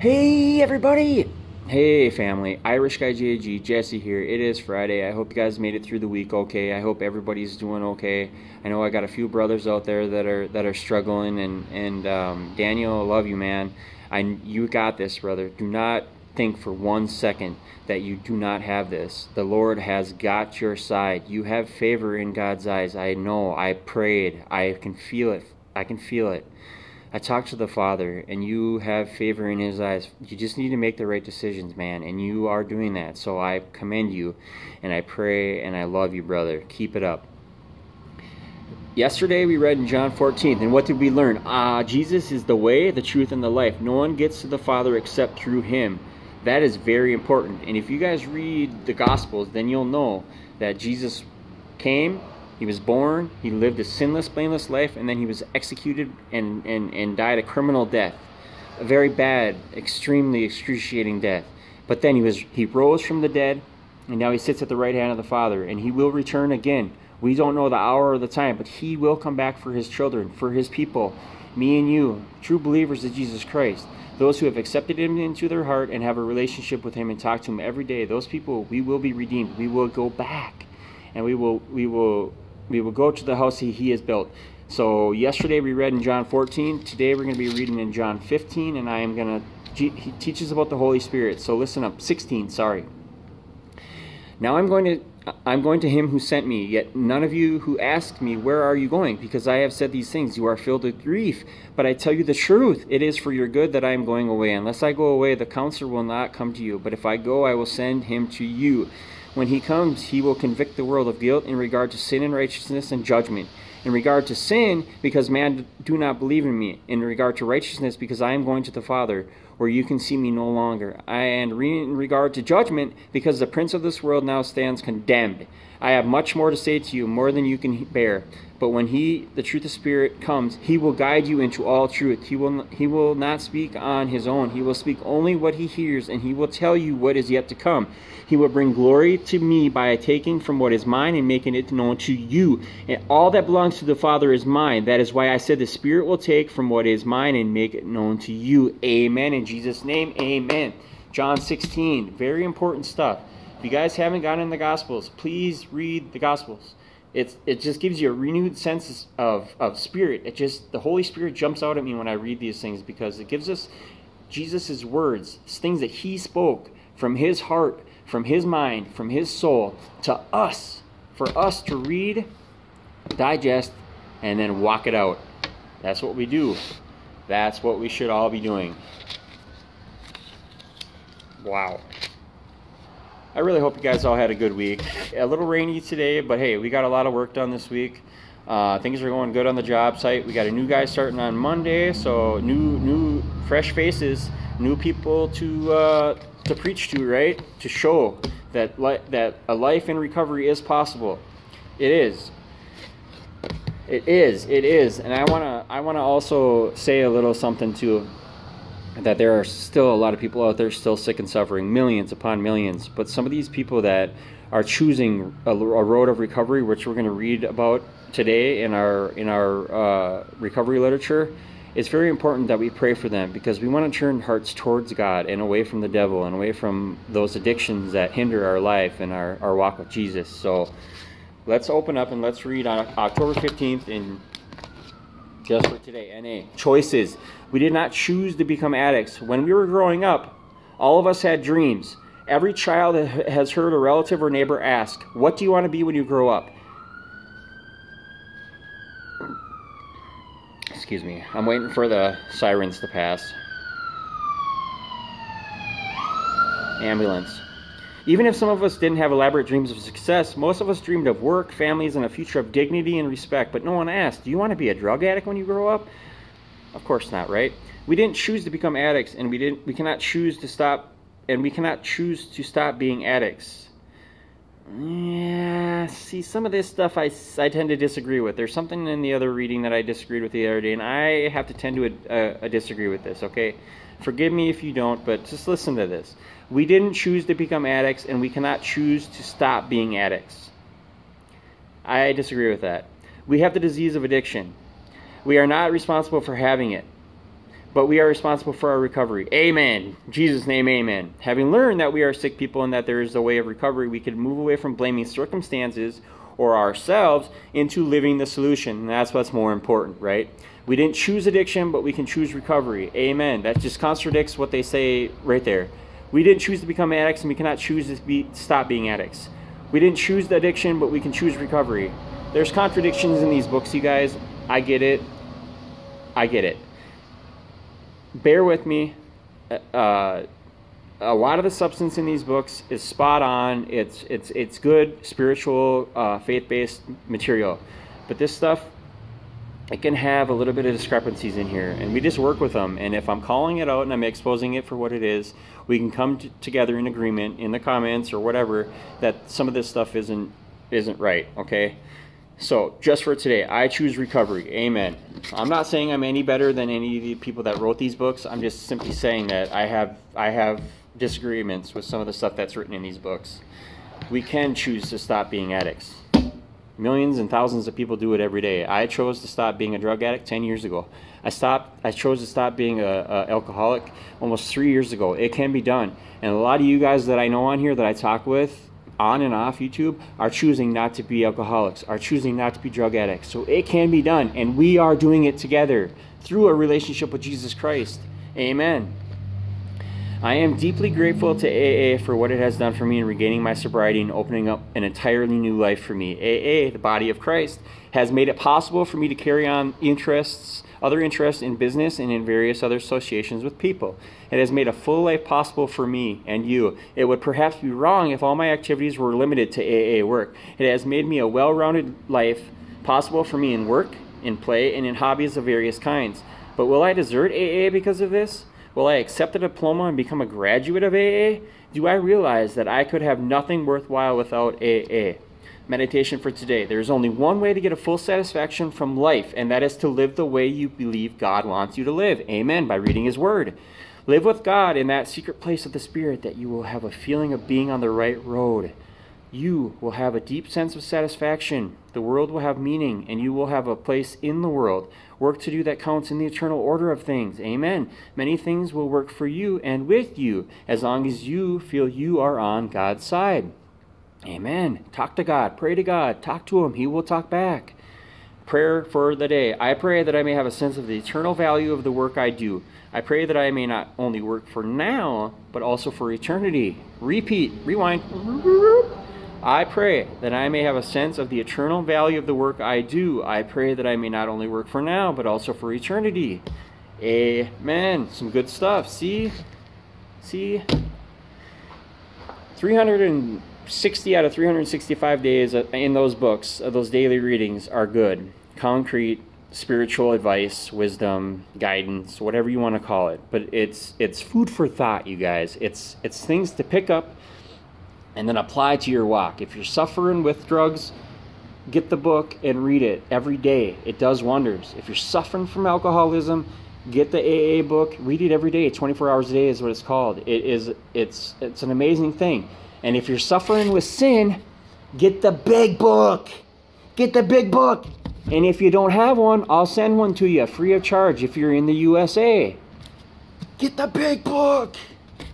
Hey everybody! Hey family, Irish Guy JG, Jesse here. It is Friday. I hope you guys made it through the week okay. I hope everybody's doing okay. I know I got a few brothers out there that are that are struggling, and and um, Daniel, I love you, man. I you got this, brother. Do not think for one second that you do not have this. The Lord has got your side. You have favor in God's eyes. I know. I prayed. I can feel it. I can feel it. I talked to the Father, and you have favor in His eyes. You just need to make the right decisions, man, and you are doing that. So I commend you, and I pray, and I love you, brother. Keep it up. Yesterday we read in John 14, and what did we learn? Ah, Jesus is the way, the truth, and the life. No one gets to the Father except through Him. That is very important. And if you guys read the Gospels, then you'll know that Jesus came, he was born, he lived a sinless, blameless life, and then he was executed and, and, and died a criminal death. A very bad, extremely excruciating death. But then he was he rose from the dead, and now he sits at the right hand of the Father, and he will return again. We don't know the hour or the time, but he will come back for his children, for his people, me and you, true believers of Jesus Christ. Those who have accepted him into their heart and have a relationship with him and talk to him every day, those people we will be redeemed. We will go back and we will we will we will go to the house he, he has built. So yesterday we read in John 14. Today we're going to be reading in John 15, and I am going to he teaches about the Holy Spirit. So listen up. 16. Sorry. Now I'm going to I'm going to him who sent me. Yet none of you who ask me, Where are you going? Because I have said these things, you are filled with grief. But I tell you the truth, it is for your good that I am going away. Unless I go away, the counselor will not come to you. But if I go, I will send him to you. When he comes, he will convict the world of guilt in regard to sin and righteousness and judgment. In regard to sin, because man do not believe in me. In regard to righteousness, because I am going to the Father, where you can see me no longer. And in regard to judgment, because the prince of this world now stands condemned. I have much more to say to you, more than you can bear. But when he, the truth of spirit, comes, he will guide you into all truth. He will he will not speak on his own. He will speak only what he hears, and he will tell you what is yet to come. He will bring glory to me by taking from what is mine and making it known to you. And all that belongs to the Father is mine. That is why I said the Spirit will take from what is mine and make it known to you. Amen. In Jesus' name, amen. John 16, very important stuff. If you guys haven't gotten in the Gospels, please read the Gospels. It's, it just gives you a renewed sense of, of spirit. It just, the Holy Spirit jumps out at me when I read these things because it gives us Jesus' words, things that he spoke from his heart, from his mind, from his soul to us, for us to read, digest, and then walk it out. That's what we do. That's what we should all be doing. Wow. I really hope you guys all had a good week. A little rainy today, but hey, we got a lot of work done this week. Uh, things are going good on the job site. We got a new guy starting on Monday, so new, new, fresh faces, new people to uh, to preach to, right? To show that li- that a life in recovery is possible. It is. It is. It is. And I wanna I wanna also say a little something too that there are still a lot of people out there still sick and suffering, millions upon millions. But some of these people that are choosing a, a road of recovery, which we're going to read about today in our in our uh, recovery literature, it's very important that we pray for them because we want to turn hearts towards God and away from the devil and away from those addictions that hinder our life and our, our walk with Jesus. So let's open up and let's read on October 15th in just for today. NA. Choices. We did not choose to become addicts. When we were growing up, all of us had dreams. Every child has heard a relative or neighbor ask, What do you want to be when you grow up? Excuse me. I'm waiting for the sirens to pass. Ambulance. Even if some of us didn't have elaborate dreams of success, most of us dreamed of work, families, and a future of dignity and respect. But no one asked, Do you want to be a drug addict when you grow up? Of course not, right? We didn't choose to become addicts, and we didn't. We cannot choose to stop, and we cannot choose to stop being addicts. Yeah, see, some of this stuff I, I tend to disagree with. There's something in the other reading that I disagreed with the other day, and I have to tend to a, a, a disagree with this, okay? Forgive me if you don't, but just listen to this. We didn't choose to become addicts, and we cannot choose to stop being addicts. I disagree with that. We have the disease of addiction. We are not responsible for having it. But we are responsible for our recovery. Amen. Jesus' name, amen. Having learned that we are sick people and that there is a way of recovery, we can move away from blaming circumstances or ourselves into living the solution. And that's what's more important, right? We didn't choose addiction, but we can choose recovery. Amen. That just contradicts what they say right there. We didn't choose to become addicts, and we cannot choose to be, stop being addicts. We didn't choose the addiction, but we can choose recovery. There's contradictions in these books, you guys. I get it. I get it bear with me. Uh, a lot of the substance in these books is spot on. It's it's it's good spiritual, uh, faith-based material, but this stuff it can have a little bit of discrepancies in here, and we just work with them. And if I'm calling it out and I'm exposing it for what it is, we can come together in agreement in the comments or whatever that some of this stuff isn't isn't right. Okay. So, just for today, I choose recovery. Amen. I'm not saying I'm any better than any of the people that wrote these books. I'm just simply saying that I have I have disagreements with some of the stuff that's written in these books. We can choose to stop being addicts. Millions and thousands of people do it every day. I chose to stop being a drug addict 10 years ago. I stopped I chose to stop being a, a alcoholic almost 3 years ago. It can be done. And a lot of you guys that I know on here that I talk with on and off YouTube are choosing not to be alcoholics, are choosing not to be drug addicts. So it can be done, and we are doing it together through a relationship with Jesus Christ. Amen. I am deeply grateful to AA for what it has done for me in regaining my sobriety and opening up an entirely new life for me. AA, the body of Christ, has made it possible for me to carry on interests other interests in business and in various other associations with people. It has made a full life possible for me and you. It would perhaps be wrong if all my activities were limited to AA work. It has made me a well rounded life possible for me in work, in play, and in hobbies of various kinds. But will I desert AA because of this? Will I accept a diploma and become a graduate of AA? Do I realize that I could have nothing worthwhile without AA? Meditation for today. There is only one way to get a full satisfaction from life, and that is to live the way you believe God wants you to live. Amen. By reading His Word. Live with God in that secret place of the Spirit that you will have a feeling of being on the right road. You will have a deep sense of satisfaction. The world will have meaning, and you will have a place in the world. Work to do that counts in the eternal order of things. Amen. Many things will work for you and with you as long as you feel you are on God's side. Amen. Talk to God. Pray to God. Talk to Him. He will talk back. Prayer for the day. I pray that I may have a sense of the eternal value of the work I do. I pray that I may not only work for now, but also for eternity. Repeat. Rewind. I pray that I may have a sense of the eternal value of the work I do. I pray that I may not only work for now, but also for eternity. Amen. Some good stuff. See? See? 300 and 60 out of 365 days uh, in those books, uh, those daily readings, are good. Concrete, spiritual advice, wisdom, guidance, whatever you want to call it. But it's it's food for thought, you guys. It's it's things to pick up and then apply to your walk. If you're suffering with drugs, get the book and read it every day. It does wonders. If you're suffering from alcoholism, get the AA book, read it every day. 24 hours a day is what it's called. It is it's it's an amazing thing. And if you're suffering with sin, get the big book. Get the big book. And if you don't have one, I'll send one to you free of charge if you're in the USA. Get the big book.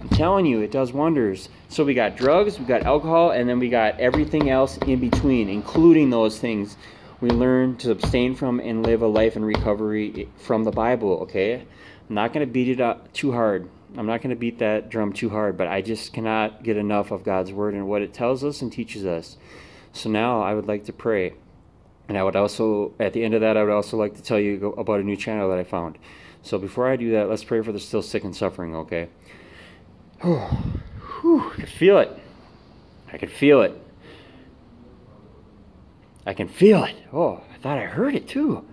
I'm telling you, it does wonders. So we got drugs, we got alcohol, and then we got everything else in between, including those things we learn to abstain from and live a life in recovery from the Bible, okay? I'm not going to beat it up too hard. I'm not going to beat that drum too hard, but I just cannot get enough of God's word and what it tells us and teaches us. So now I would like to pray. And I would also, at the end of that, I would also like to tell you about a new channel that I found. So before I do that, let's pray for the still sick and suffering, okay? Whew, I can feel it. I can feel it. I can feel it. Oh, I thought I heard it too.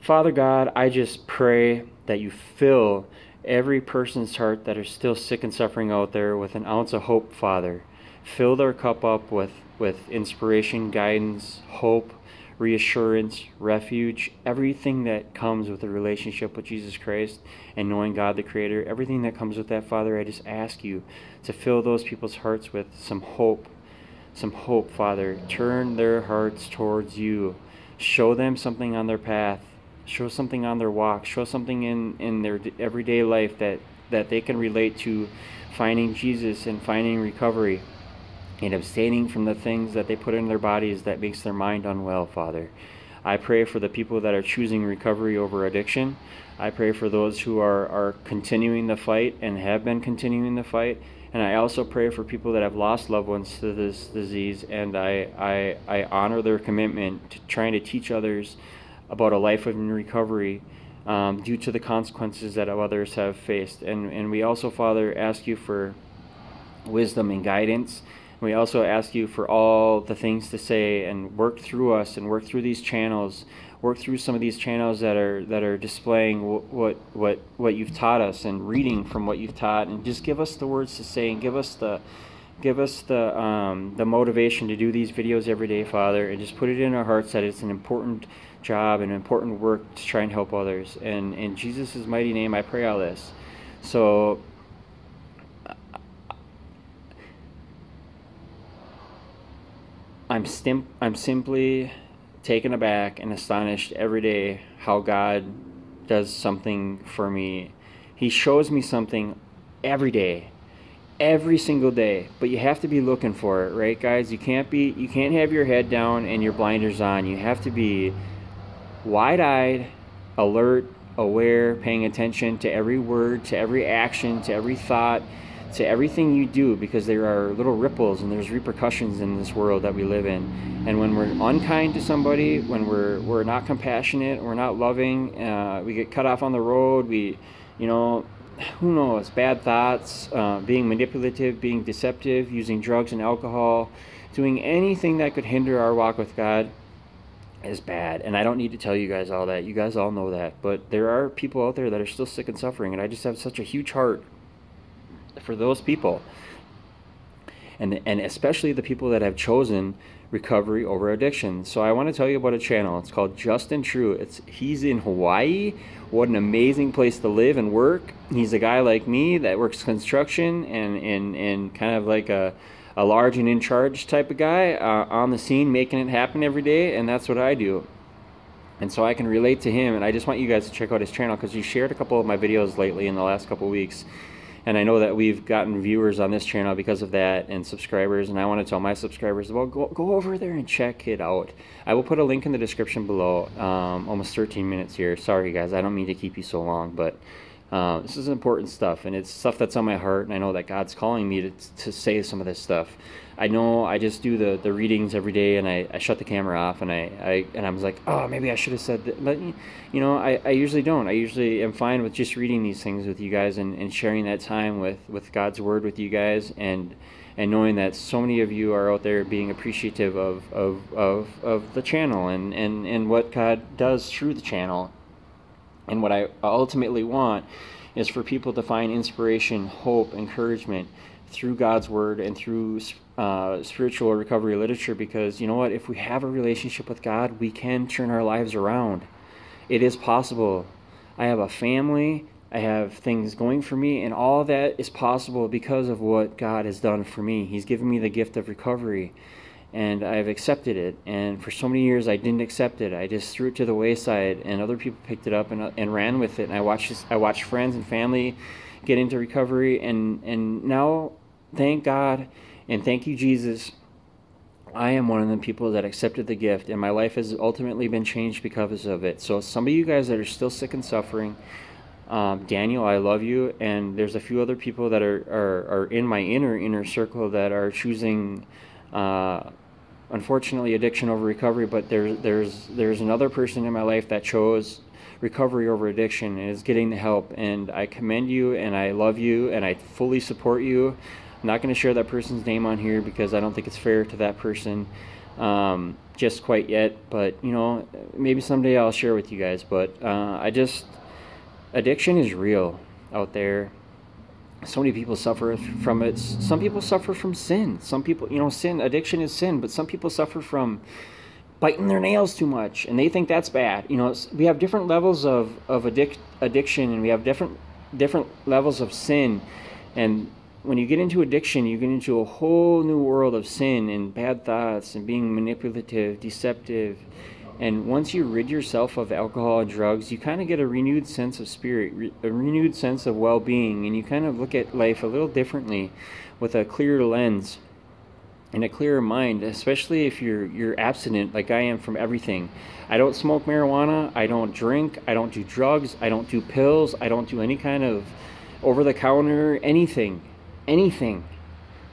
Father God, I just pray that you fill every person's heart that are still sick and suffering out there with an ounce of hope, Father. Fill their cup up with, with inspiration, guidance, hope, reassurance, refuge, everything that comes with a relationship with Jesus Christ and knowing God the Creator, everything that comes with that, Father, I just ask you to fill those people's hearts with some hope. Some hope, Father. Turn their hearts towards you. Show them something on their path show something on their walk, show something in, in their everyday life that, that they can relate to finding Jesus and finding recovery and abstaining from the things that they put in their bodies that makes their mind unwell, Father. I pray for the people that are choosing recovery over addiction. I pray for those who are, are continuing the fight and have been continuing the fight. And I also pray for people that have lost loved ones to this disease. And I, I, I honor their commitment to trying to teach others about a life of recovery um, due to the consequences that others have faced. And, and we also, Father, ask you for wisdom and guidance. We also ask you for all the things to say and work through us and work through these channels, work through some of these channels that are that are displaying what what what you've taught us and reading from what you've taught, and just give us the words to say and give us the give us the um, the motivation to do these videos every day, Father, and just put it in our hearts that it's an important job and important work to try and help others. And in Jesus' mighty name, I pray all this. So I'm stim- I'm simply taken aback and astonished every day how God does something for me. He shows me something every day. Every single day, but you have to be looking for it, right, guys? You can't be, you can't have your head down and your blinders on. You have to be wide-eyed, alert, aware, paying attention to every word, to every action, to every thought, to everything you do because there are little ripples and there's repercussions in this world that we live in. And when we're unkind to somebody, when we're we're not compassionate, we're not loving, uh, we get cut off on the road. We, you know, who knows? Bad thoughts, uh, being manipulative, being deceptive, using drugs and alcohol, doing anything that could hinder our walk with God is bad. And I don't need to tell you guys all that. You guys all know that. But there are people out there that are still sick and suffering, and I just have such a huge heart for those people. And, and especially the people that have chosen recovery over addiction. So I want to tell you about a channel. It's called Justin True. It's he's in Hawaii. What an amazing place to live and work. He's a guy like me that works construction and and, and kind of like a a large and in charge type of guy uh, on the scene making it happen every day and that's what I do. And so I can relate to him and I just want you guys to check out his channel because he shared a couple of my videos lately in the last couple of weeks and I know that we've gotten viewers on this channel because of that and subscribers and I want to tell my subscribers well go, go over there and check it out I will put a link in the description below um, almost 13 minutes here sorry guys I don't mean to keep you so long but uh, this is important stuff and it's stuff that's on my heart and I know that God's calling me to, to say some of this stuff I know I just do the, the readings every day and I, I shut the camera off and I, I and I was like, oh, maybe I should have said that. But, you know, I, I usually don't. I usually am fine with just reading these things with you guys and, and sharing that time with, with God's Word with you guys and and knowing that so many of you are out there being appreciative of, of, of, of the channel and, and, and what God does through the channel. And what I ultimately want is for people to find inspiration, hope, encouragement through God's Word and through uh, spiritual recovery literature because you know what? If we have a relationship with God, we can turn our lives around. It is possible. I have a family, I have things going for me, and all that is possible because of what God has done for me. He's given me the gift of recovery, and I've accepted it. And for so many years, I didn't accept it. I just threw it to the wayside, and other people picked it up and, and ran with it. And I watched, I watched friends and family get into recovery, and, and now, thank God and thank you, Jesus. I am one of the people that accepted the gift, and my life has ultimately been changed because of it. So, some of you guys that are still sick and suffering, um, Daniel, I love you, and there's a few other people that are, are, are in my inner inner circle that are choosing, uh, unfortunately, addiction over recovery. But there's there's there's another person in my life that chose recovery over addiction and is getting the help. And I commend you, and I love you, and I fully support you. I'm not going to share that person's name on here because I don't think it's fair to that person um, just quite yet. But, you know, maybe someday I'll share with you guys. But uh, I just, addiction is real out there. So many people suffer from it. Some people suffer from sin. Some people, you know, sin, addiction is sin, but some people suffer from biting their nails too much and they think that's bad. You know, we have different levels of, of addic- addiction and we have different different levels of sin and when you get into addiction, you get into a whole new world of sin and bad thoughts and being manipulative, deceptive, And once you rid yourself of alcohol and drugs, you kind of get a renewed sense of spirit, a renewed sense of well being, and you kind of look at life a little differently with a clearer lens and a clearer mind, especially if you're you're abstinent like I am from everything. I don't smoke marijuana, I don't drink, I don't do drugs, I don't do pills, I don't do any kind of over the counter anything. Anything.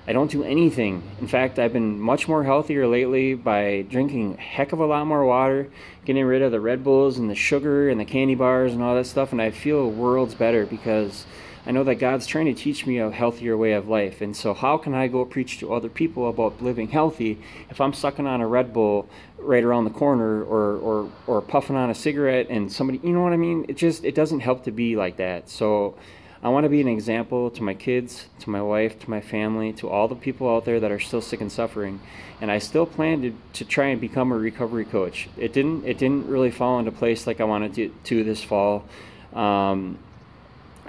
I don't do anything. In fact, I've been much more healthier lately by drinking a heck of a lot more water, getting rid of the Red Bulls and the sugar and the candy bars and all that stuff, and I feel worlds better because I know that God's trying to teach me a healthier way of life. And so, how can I go preach to other people about living healthy if I'm sucking on a Red Bull right around the corner or, or, or puffing on a cigarette and somebody, you know what I mean? It just, it doesn't help to be like that. So, I want to be an example to my kids, to my wife, to my family, to all the people out there that are still sick and suffering. And I still plan to, to try and become a recovery coach. It didn't it didn't really fall into place like I wanted to, to this fall. Um,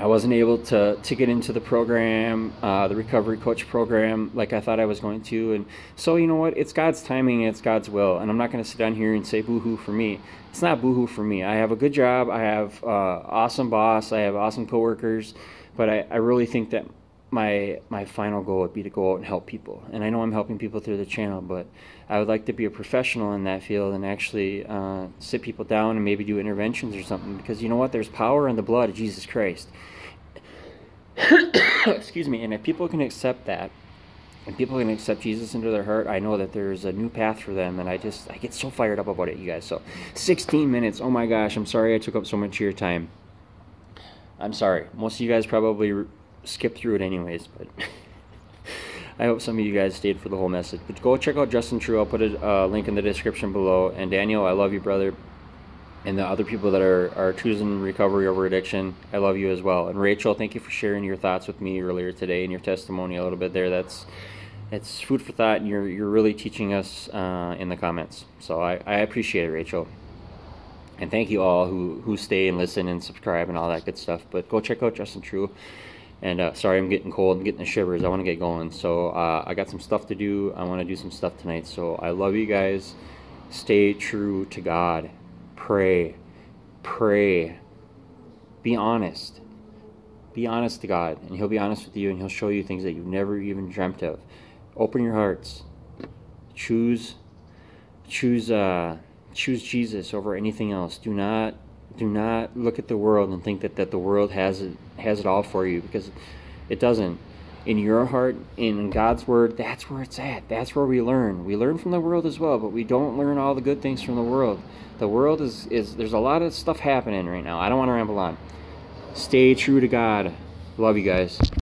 I wasn't able to, to get into the program, uh, the recovery coach program, like I thought I was going to. And so, you know what? It's God's timing and it's God's will. And I'm not going to sit down here and say boohoo for me. It's not boohoo for me. I have a good job. I have uh, awesome boss. I have awesome coworkers. But I, I really think that my my final goal would be to go out and help people. And I know I'm helping people through the channel, but I would like to be a professional in that field and actually uh, sit people down and maybe do interventions or something. Because you know what? There's power in the blood of Jesus Christ. Excuse me. And if people can accept that, and people can accept Jesus into their heart, I know that there's a new path for them. And I just I get so fired up about it, you guys. So 16 minutes. Oh my gosh! I'm sorry I took up so much of your time. I'm sorry. Most of you guys probably skip through it anyways, but I hope some of you guys stayed for the whole message. But go check out Justin True. I'll put a uh, link in the description below. And Daniel, I love you, brother. And the other people that are, are choosing recovery over addiction, I love you as well. And Rachel, thank you for sharing your thoughts with me earlier today and your testimony a little bit there. That's it's food for thought, and you're you're really teaching us uh, in the comments. So I, I appreciate it, Rachel. And thank you all who, who stay and listen and subscribe and all that good stuff. But go check out Justin True. And uh, sorry, I'm getting cold. I'm getting the shivers. I want to get going. So uh, I got some stuff to do. I want to do some stuff tonight. So I love you guys. Stay true to God. Pray. Pray. Be honest. Be honest to God. And He'll be honest with you and He'll show you things that you've never even dreamt of. Open your hearts. Choose. Choose. Uh, choose Jesus over anything else. Do not do not look at the world and think that, that the world has it has it all for you because it doesn't. In your heart, in God's word, that's where it's at. That's where we learn. We learn from the world as well, but we don't learn all the good things from the world. The world is, is there's a lot of stuff happening right now. I don't want to ramble on. Stay true to God. Love you guys.